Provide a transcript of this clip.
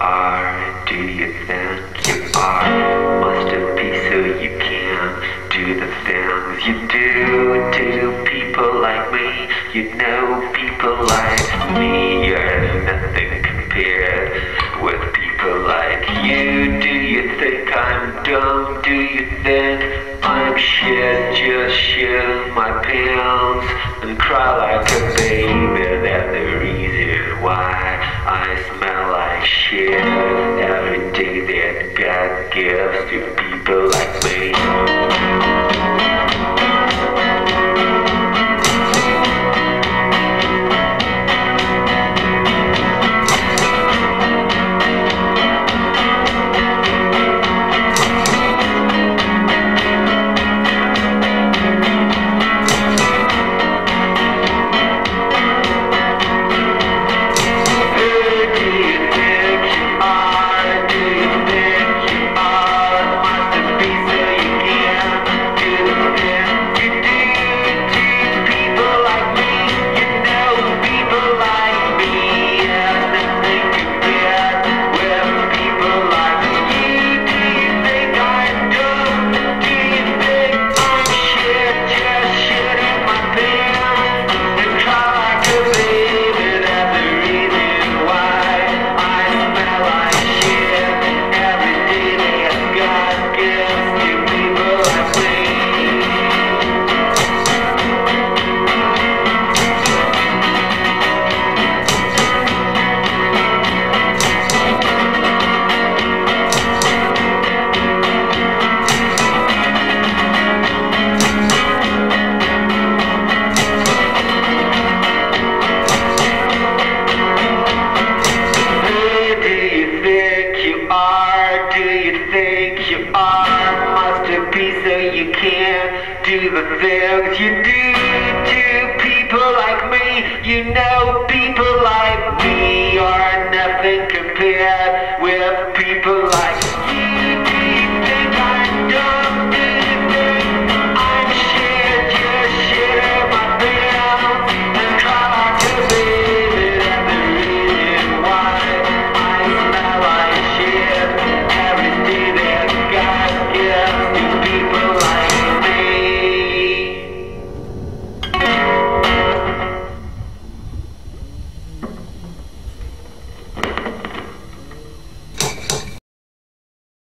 are, do you think you are? Must have be so you can do the things you do to people like me. You know people like me are nothing compared with people like you. Do you think I'm dumb? Do you think I'm shit? Just shit my pants and cry like a baby. That's the reason why I smell shit. Every day that God gives do the things you do to people like me? You know people like me